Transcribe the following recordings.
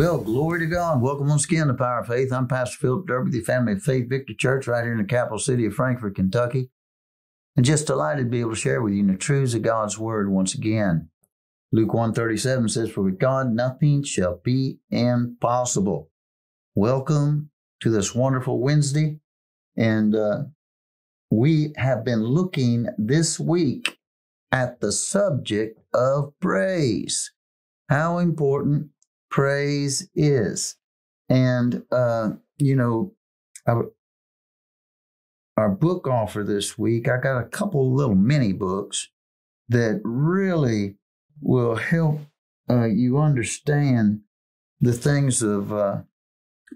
Well, glory to God. Welcome once again to Power of Faith. I'm Pastor Philip Derber, the Family of Faith Victory Church, right here in the capital city of Frankfort, Kentucky. And just delighted to be able to share with you the truths of God's Word once again. Luke 137 says, For with God nothing shall be impossible. Welcome to this wonderful Wednesday. And uh, we have been looking this week at the subject of praise. How important praise is. And, uh, you know, our, our book offer this week, I got a couple little mini books that really will help uh, you understand the things of uh,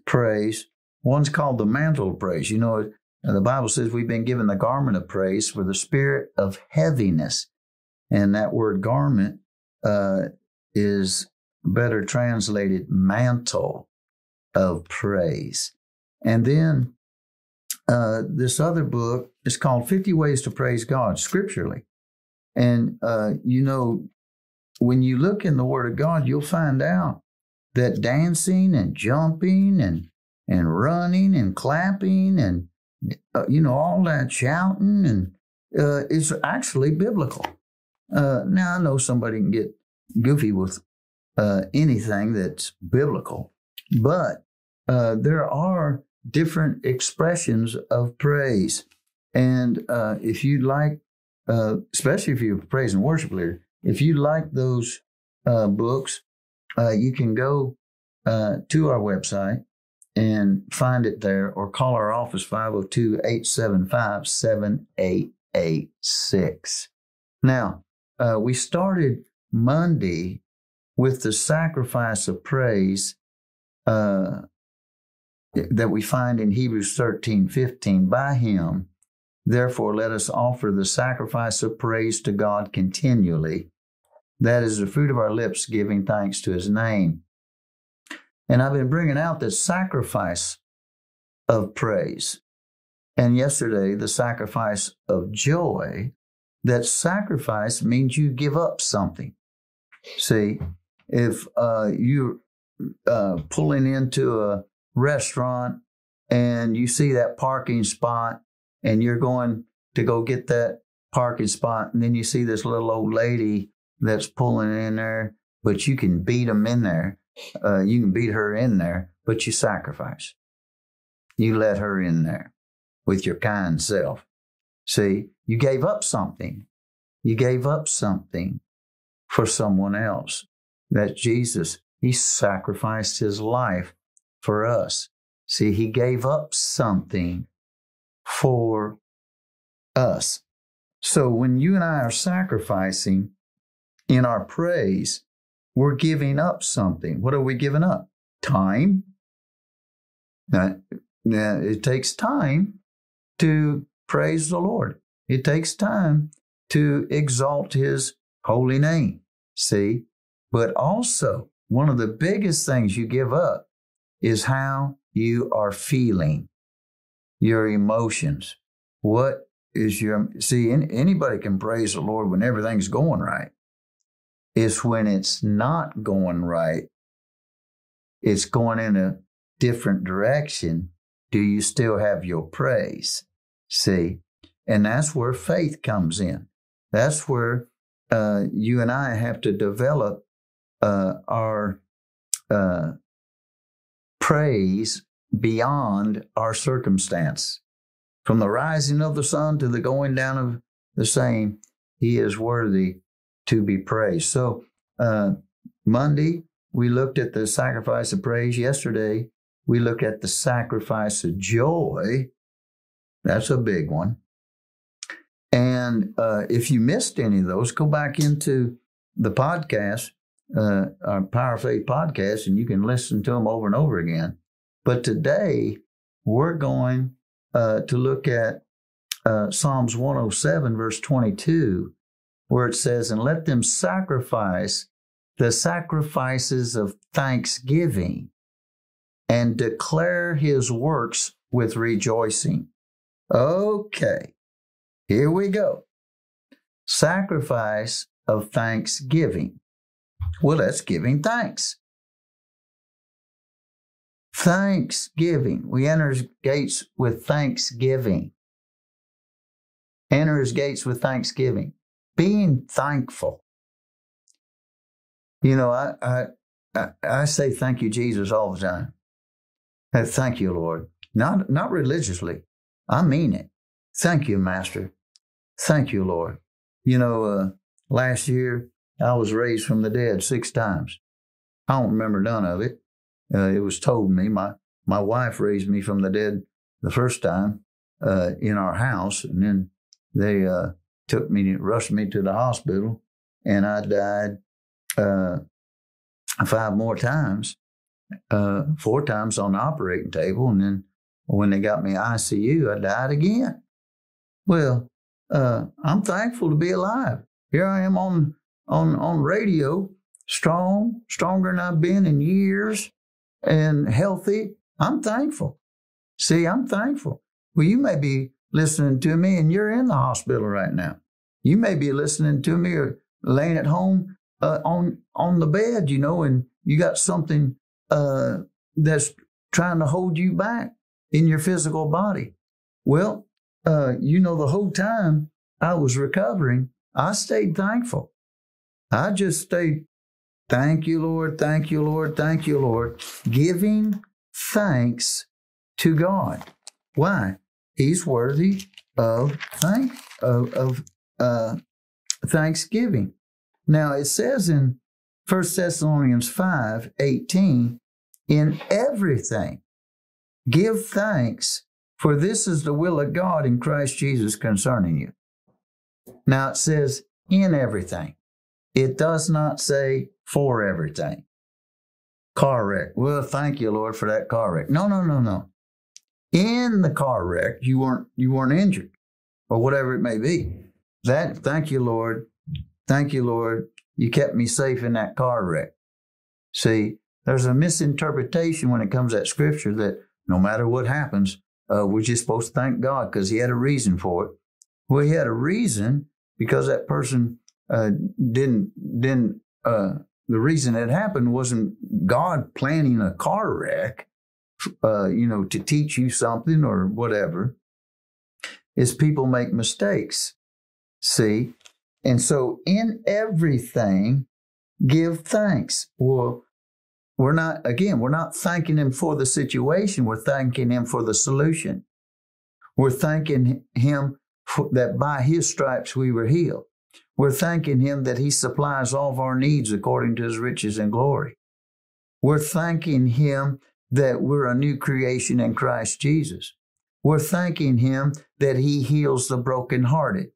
praise. One's called The Mantle of Praise. You know, the Bible says we've been given the garment of praise for the spirit of heaviness. And that word garment uh, is better translated mantle of praise. And then uh, this other book is called 50 Ways to Praise God scripturally. And, uh, you know, when you look in the Word of God, you'll find out that dancing and jumping and, and running and clapping and, uh, you know, all that shouting and uh, is actually biblical. Uh, now, I know somebody can get goofy with uh, anything that's biblical, but uh, there are different expressions of praise. And uh, if you'd like, uh, especially if you're a praise and worship leader, if you like those uh, books, uh, you can go to our website and find it there or call our office 502 875 7886. Now, we started Monday with the sacrifice of praise uh, that we find in Hebrews 13 15, by him, therefore let us offer the sacrifice of praise to God continually. That is the fruit of our lips, giving thanks to his name. And I've been bringing out the sacrifice of praise. And yesterday, the sacrifice of joy. That sacrifice means you give up something. See, if uh, you're uh, pulling into a restaurant and you see that parking spot and you're going to go get that parking spot, and then you see this little old lady that's pulling in there, but you can beat them in there. Uh, you can beat her in there, but you sacrifice. You let her in there with your kind self. See, you gave up something. You gave up something for someone else that Jesus, he sacrificed his life for us. See, he gave up something for us. So when you and I are sacrificing in our praise, we're giving up something. What are we giving up? Time. Now, now it takes time to praise the Lord. It takes time to exalt his holy name. See, but also, one of the biggest things you give up is how you are feeling, your emotions. What is your, see, anybody can praise the Lord when everything's going right. It's when it's not going right, it's going in a different direction. Do you still have your praise? See, and that's where faith comes in. That's where uh, you and I have to develop uh, our uh, praise beyond our circumstance. From the rising of the sun to the going down of the same, he is worthy to be praised. So, uh, Monday, we looked at the sacrifice of praise. Yesterday, we looked at the sacrifice of joy. That's a big one. And uh, if you missed any of those, go back into the podcast uh, our Power Faith podcast, and you can listen to them over and over again. But today, we're going uh, to look at uh, Psalms 107, verse 22, where it says, And let them sacrifice the sacrifices of thanksgiving and declare his works with rejoicing. Okay, here we go. Sacrifice of thanksgiving. Well, that's giving thanks. Thanksgiving. We enter his gates with thanksgiving. Enter his gates with thanksgiving. Being thankful. You know, I, I, I, say thank you, Jesus, all the time. Uh, thank you, Lord. Not, not religiously. I mean it. Thank you, Master. Thank you, Lord. You know, uh, last year I was raised from the dead six times. I don't remember none of it. Uh, it was told me. My my wife raised me from the dead the first time uh, in our house, and then they uh, took me, rushed me to the hospital, and I died uh, five more times, uh, four times on the operating table, and then when they got me ICU, I died again. Well, uh, I'm thankful to be alive. Here I am on on on radio, strong, stronger than I've been in years, and healthy. I'm thankful. See, I'm thankful. Well, you may be listening to me and you're in the hospital right now. You may be listening to me or laying at home uh, on on the bed, you know, and you got something uh, that's trying to hold you back in your physical body. Well, uh, you know, the whole time I was recovering, I stayed thankful. I just stayed, thank you, Lord, thank you, Lord, thank you, Lord, giving thanks to God. Why? He's worthy of thank of, of uh, thanksgiving. Now it says in 1 Thessalonians 5 18, in everything give thanks, for this is the will of God in Christ Jesus concerning you. Now it says in everything. It does not say for everything. Car wreck. Well, thank you, Lord, for that car wreck. No, no, no, no. In the car wreck, you weren't you weren't injured, or whatever it may be. That thank you, Lord. Thank you, Lord. You kept me safe in that car wreck. See, there's a misinterpretation when it comes to that scripture that no matter what happens, uh, we're just supposed to thank God because He had a reason for it. Well, He had a reason because that person uh, didn't didn't uh, the reason it happened wasn't God planning a car wreck, uh, you know, to teach you something or whatever. Is people make mistakes, see, and so in everything, give thanks. Well, we're not again, we're not thanking Him for the situation. We're thanking Him for the solution. We're thanking Him for, that by His stripes we were healed. We're thanking Him that He supplies all of our needs according to His riches and glory. We're thanking Him that we're a new creation in Christ Jesus. We're thanking Him that He heals the brokenhearted.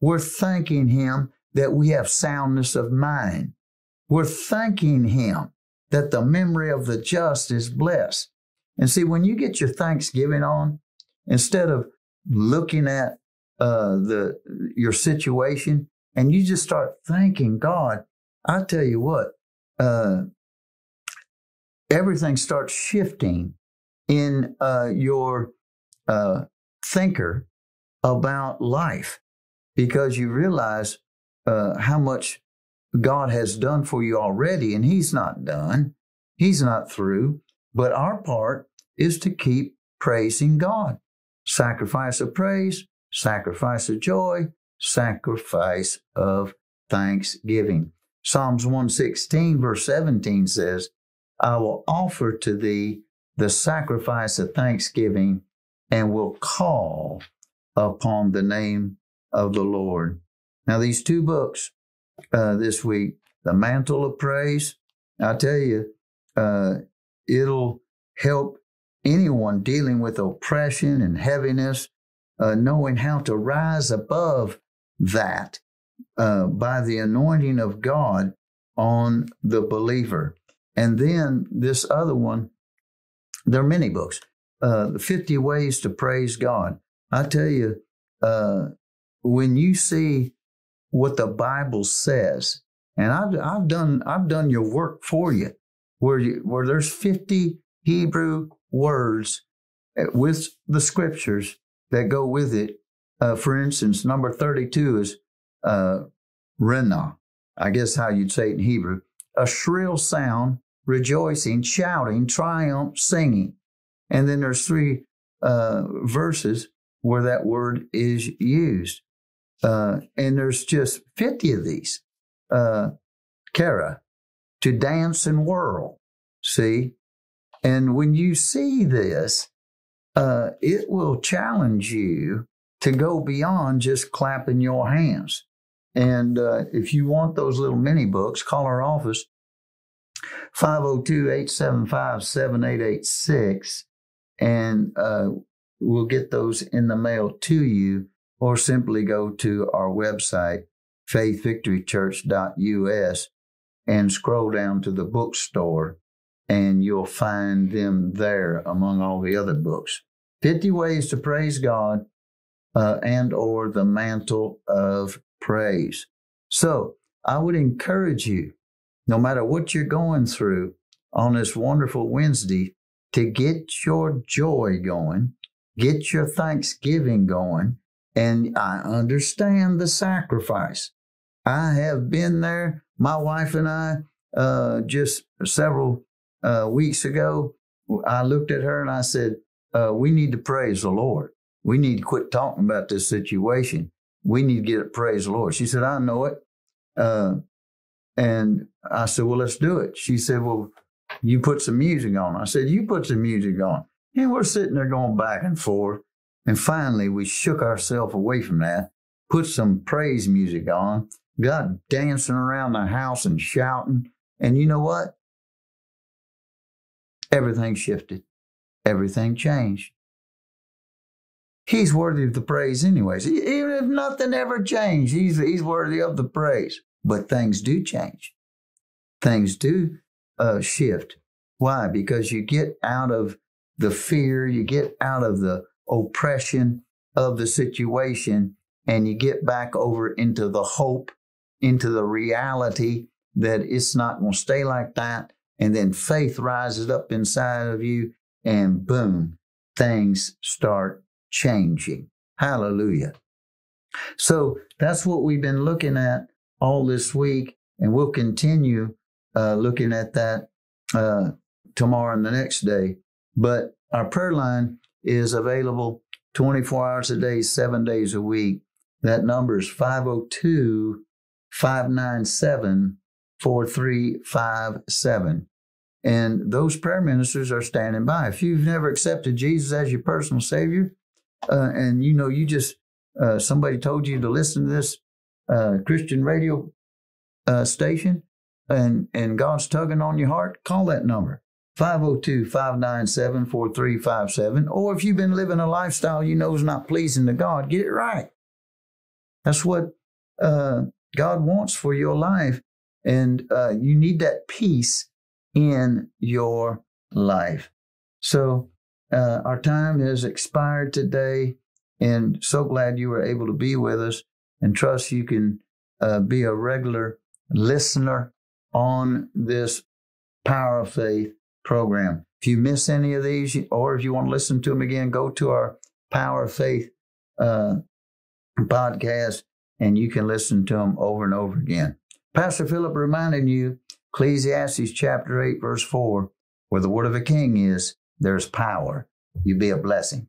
We're thanking Him that we have soundness of mind. We're thanking Him that the memory of the just is blessed. And see, when you get your Thanksgiving on, instead of looking at uh, the your situation, and you just start thanking God, I tell you what, uh, everything starts shifting in uh, your uh, thinker about life because you realize uh, how much God has done for you already, and He's not done. He's not through. But our part is to keep praising God. Sacrifice of praise, sacrifice of joy, sacrifice of thanksgiving. Psalms 116, verse 17 says, I will offer to thee the sacrifice of thanksgiving and will call upon the name of the Lord. Now, these two books uh, this week, The Mantle of Praise, I tell you, uh, it'll help anyone dealing with oppression and heaviness, uh, knowing how to rise above that uh, by the anointing of God on the believer. And then this other one, there are many books, uh, 50 Ways to Praise God. I tell you, uh, when you see what the Bible says, and I've, I've done I've done your work for you, where you, where there's 50 Hebrew words uh, with the scriptures that go with it uh, for instance, number 32 is uh, Rena. I guess how you'd say it in Hebrew. A shrill sound rejoicing, shouting, triumph, singing. And then there's three uh, verses where that word is used. Uh, and there's just 50 of these. Uh, Kara, to dance and whirl. See? And when you see this, uh, it will challenge you to go beyond just clapping your hands. And uh, if you want those little mini books, call our office 502 875 7886 and uh, we'll get those in the mail to you or simply go to our website faithvictorychurch.us and scroll down to the bookstore and you'll find them there among all the other books 50 ways to praise god uh, and or the mantle of praise. So i would encourage you no matter what you're going through on this wonderful wednesday to get your joy going get your thanksgiving going and i understand the sacrifice. I have been there. My wife and i uh, just several uh, weeks ago, I looked at her and I said, uh, We need to praise the Lord. We need to quit talking about this situation. We need to get it praise the Lord. She said, I know it. Uh, and I said, Well, let's do it. She said, Well, you put some music on. I said, You put some music on. And we're sitting there going back and forth. And finally, we shook ourselves away from that, put some praise music on, got dancing around the house and shouting. And you know what? everything shifted, everything changed. He's worthy of the praise, anyways. Even if nothing ever changed, he's, he's worthy of the praise. But things do change. Things do uh, shift. Why? Because you get out of the fear, you get out of the oppression of the situation, and you get back over into the hope, into the reality that it's not going to stay like that. And then faith rises up inside of you, and boom, things start changing. Hallelujah. So that's what we've been looking at all this week, and we'll continue uh, looking at that uh, tomorrow and the next day. But our prayer line is available 24 hours a day, seven days a week. That number is 502 597 4357. And those prayer ministers are standing by. If you've never accepted Jesus as your personal Savior, uh, and you know you just uh, somebody told you to listen to this uh, Christian radio uh, station, and and God's tugging on your heart, call that number 502-597-4357. Or if you've been living a lifestyle you know is not pleasing to God, get it right. That's what uh, God wants for your life. And uh, you need that peace in your life. So, uh, our time has expired today, and so glad you were able to be with us and trust you can uh, be a regular listener on this Power of Faith program. If you miss any of these, or if you want to listen to them again, go to our Power of Faith uh, podcast and you can listen to them over and over again. Pastor Philip reminding you, Ecclesiastes chapter 8, verse 4, where the word of a king is, there's power. You be a blessing.